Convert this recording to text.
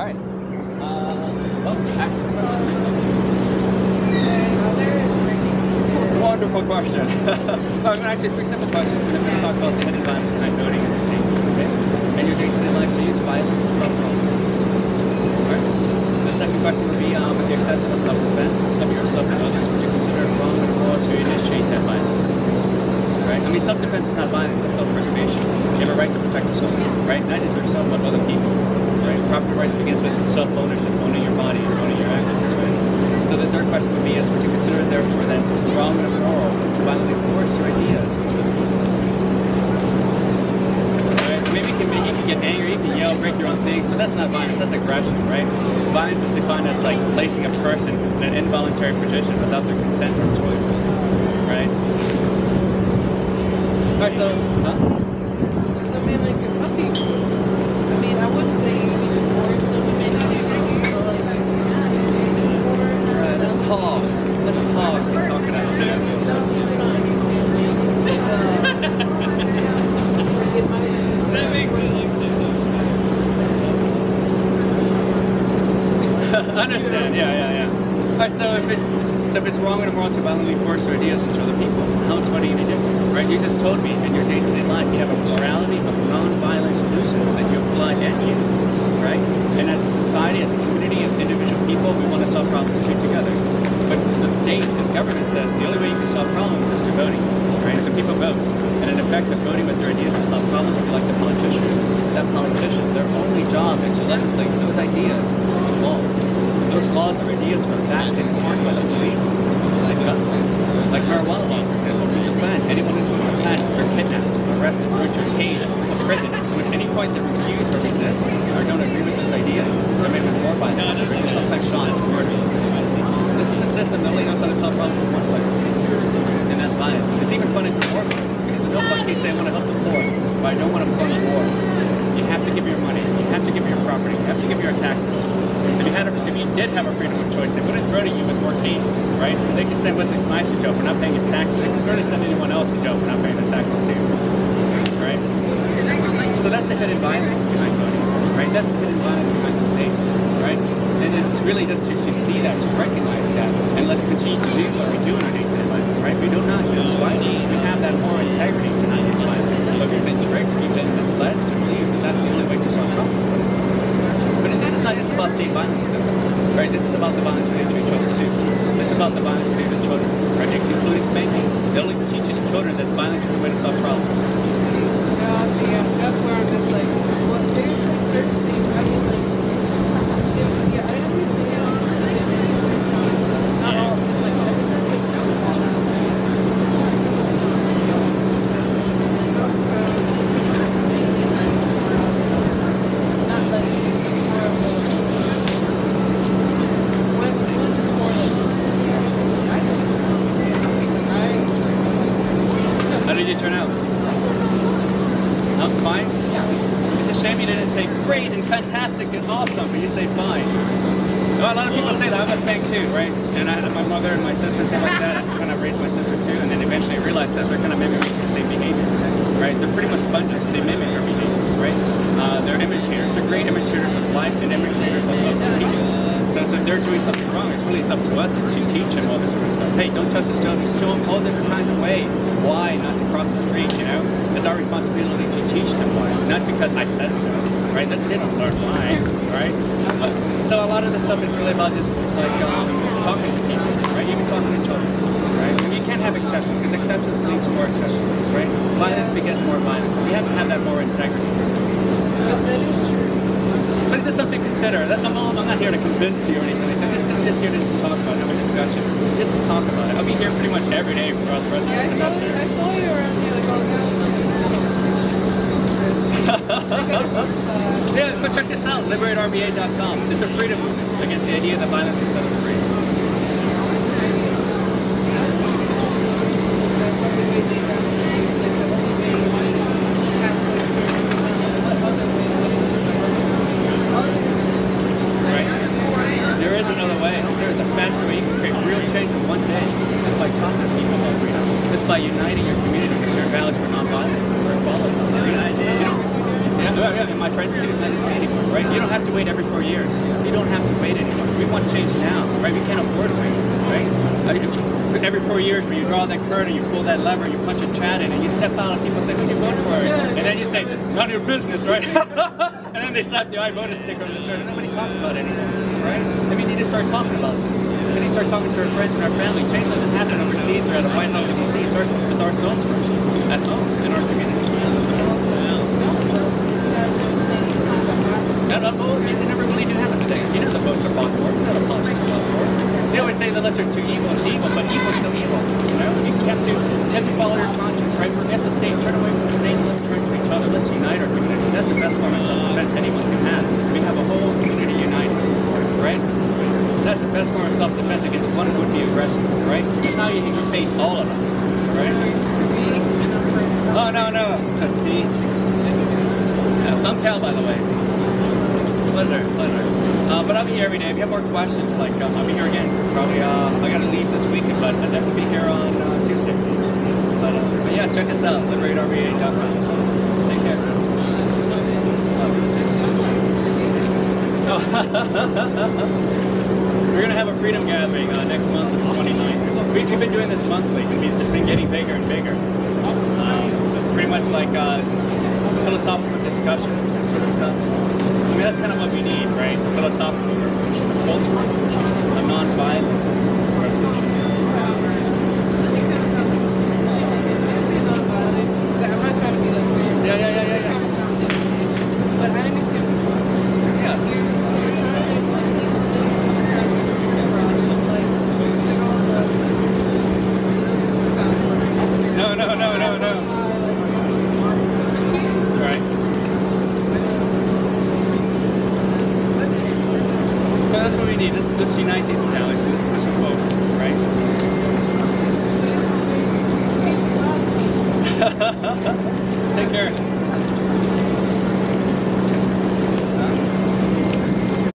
All right. Uh, oh, actually. Wonderful question. I'm actually three simple questions. We're going to talk about the hidden violence behind voting in the state. Okay? And your day-to-day life to use violence and self-defense. Alright? The second question would be, um, with the exception of self-defense of yourself and others, would you consider it wrong and moral to initiate that violence? Right? I mean, self-defense is not violence, it's self-preservation. You have a right to protect yourself, right? Not just yourself, but other people. Right? Property rights begins with self-ownership, owning your body, owning your actions, right? So the third question would be is, would you consider it therefore then wrong and immoral to violently force your ideas people? Right? Maybe you can, you can get angry, you can yell, break your own things, but that's not violence, that's aggression, right? Violence is defined as like placing a person in an involuntary position without their consent or choice, right? Alright, so, huh? I mean, like, some people, I mean, I wouldn't say you need to force them, you may not even know, like, like, Alright, let's talk. Let's talk. We're talking out too. Some people don't understand, like, uh, like, it might be- That makes it look I Yeah, yeah, yeah. So if it's so if it's wrong and immoral to violently force your ideas onto other people, how much money are you do? Right? You just told me in your day-to-day life you have a morality of non-violent solutions that you apply and use. Right? And as a society, as a community of individual people, we want to solve problems too together. But the state and government says the only way you can solve problems is through voting. Right? So people vote. And in effect of voting with their ideas to solve problems be like the politician. That politician, their only job is to legislate those ideas into laws. Those laws or ideas are backed and enforced by the police, like government. Like marijuana laws, for example, of plant. Anyone who smokes a plant, they're kidnapped, arrested, tortured, caged, imprisoned. If there's any point they refuse or resist or don't agree with those ideas, they're made more or sometimes shot as murder. This is a system that only knows how to solve problems in one way. And that's violence. It's even fun in war movies because no one can say I want to help the poor, but I don't want to fund the war. You have to give your money, you have to give your property, you have to give your taxes. If you had a, if you did have a freedom of choice, they wouldn't throw to you with more cages, right? They could send Wesley Snipes to jail for not paying his taxes. They could certainly send anyone else to jail for not paying their taxes too. Right? So that's the hidden violence behind voting, right? That's the hidden violence behind the state, right? And it's really just to, to see that, to recognize that, and let's continue to do what we do in our day-to-day lives, right? We do not use violence. We have that moral integrity to not use violence. But we've been tricked, we've been misled to believe that that's the only way to solve problems. But it's not. But this is not just about state violence, though, right? This is about the violence we do to each other, too. This is about the violence we do to children, right? Including spanking. Italy teaches children that violence is a way to solve problems. Yeah, see, yeah, that's where I'm just like, well, there's like certain things, I mean, like, yeah, yeah, I understand, like, at the same time, not all, it's like, everything's like, not like, it's more of a, when, when it's more like, I just, I, How did you turn out? I'm fine? It's a shame you didn't say great and fantastic and awesome, but you say fine. Well, a lot of people say that. I'm a spank too, right? And I had my mother and my sister stuff like that. I kind of raised my sister too, and then eventually I realized that they're kind of mimicking the same behavior, right? They're pretty much sponges. They mimic our behaviors, right? Uh, they're imitators. They're great imitators of life and imitators. So if they're doing something wrong, it's really up to us to teach them all this sort of stuff. Hey, don't touch the stone. Show them all different kinds of ways. Why not to cross the street, you know? It's our responsibility to teach them why. Not because I said so, right? That they don't learn why, right? But, so a lot of this stuff is really about just like um, talking to people, right? Even talking to children, right? And you can't have exceptions because exceptions lead to more exceptions, right? Violence begets more violence. We have to have that more integrity. that is true. But it's just something to consider. I'm, all, I'm not here to convince you or anything like that. I'm just here just to talk about it, have a discussion. Just to talk about it. I'll be here pretty much every day throughout the rest Yeah, of the semester. I saw you around here like all the Yeah, but check this out, liberaterva.com. It's a freedom movement against the idea that violence will set us free. Right? There is another way. There is a faster way you can create real change in one day just by talking to people about freedom. Just by uniting your community with shared values for nonviolence and for equality. You know, you know, yeah, yeah, and my friends too. It's not me anymore, right? You don't have to wait every four years. You don't have to wait anymore. We want change now, right? We can't afford to wait, right? Every four years, when you draw that curtain, you pull that lever, you punch a chat in, and you step out, and people say, who do you vote for?" And then you say, "None of your business," right? and then they slap the "I voted" sticker on the shirt, and nobody talks about it anymore, right? Mean, you need to start talking about this. We need to start talking to our friends and our family. Change doesn't happen overseas or at a White House in DC. It starts with ourselves first, at home, in our community. No, no, well, you never really do have a say. You know the votes are bought for. You know the politics are bought for. They always say the lesser two evils Yeah, uh, I'm Kal, by the way. Pleasure, pleasure. Uh, but I'll be here every day. If you have more questions, like um, I'll be here again. Probably uh, I gotta leave this weekend, but I'll definitely be here on uh, Tuesday. But, uh, but, yeah, check us out, liberaterva.com. Take care. Oh. We're gonna have a freedom gathering uh, next month, the 29th. We've been doing this monthly, and it's been getting bigger and bigger. Pretty much like uh, philosophical discussions, and sort of stuff. I mean, that's kind of what we need, right? Philosophical revolution, cultural revolution, a non-violent revolution. Yeah, yeah, yeah, yeah, yeah. But I understand what Yeah. you're you're trying to make like these really separate abroad, just like it's like all the those sounds like No, no, no, no, no. Right. But that's what we need. Let's, let's unite these and let's push them forward, right? Take care.